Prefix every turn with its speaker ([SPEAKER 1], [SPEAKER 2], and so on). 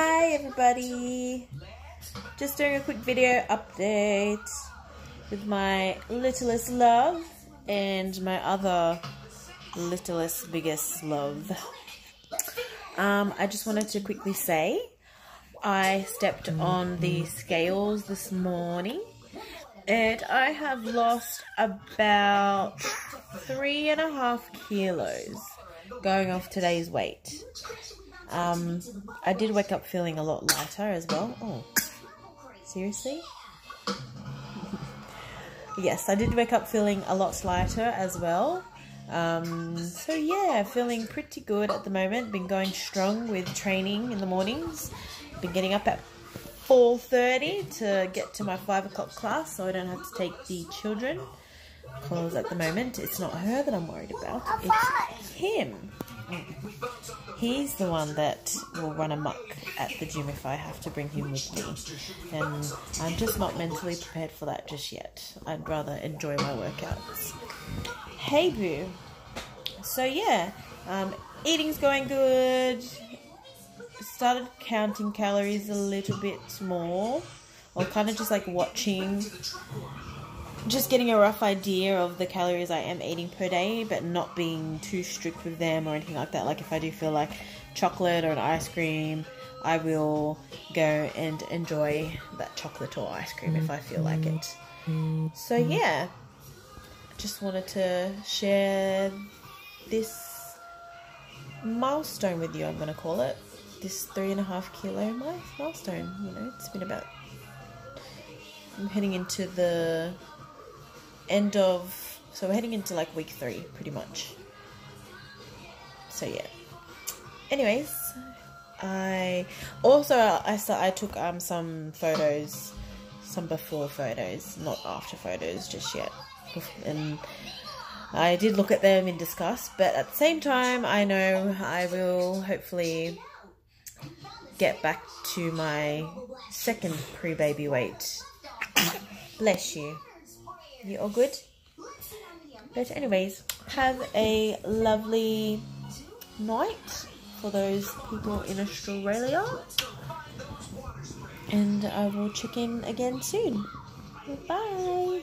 [SPEAKER 1] Hi everybody! Just doing a quick video update with my littlest love and my other littlest biggest love. Um, I just wanted to quickly say I stepped on the scales this morning and I have lost about three and a half kilos going off today's weight. Um, I did wake up feeling a lot lighter as well. Oh, seriously? yes, I did wake up feeling a lot lighter as well. Um, so yeah, feeling pretty good at the moment. Been going strong with training in the mornings. Been getting up at 4.30 to get to my 5 o'clock class so I don't have to take the children. Because at the moment, it's not her that I'm worried about. It's him. He's the one that will run amok at the gym if I have to bring him with me. And I'm just not mentally prepared for that just yet. I'd rather enjoy my workouts. Hey boo. So yeah, um, eating's going good. Started counting calories a little bit more. Or kind of just like watching just getting a rough idea of the calories I am eating per day, but not being too strict with them or anything like that. Like if I do feel like chocolate or an ice cream, I will go and enjoy that chocolate or ice cream if I feel like it. So yeah, just wanted to share this milestone with you. I'm going to call it this three and a half kilo milestone. You know, it's been about. I'm heading into the end of so we're heading into like week three pretty much. So yeah. Anyways i also i saw i took um some photos some before photos not after photos just yet. And i did look at them in disgust but at the same time i know i will hopefully get back to my second pre-baby weight. Bless you you all good? But anyways, have a lovely night for those people in Australia. And I will check in again soon. Bye.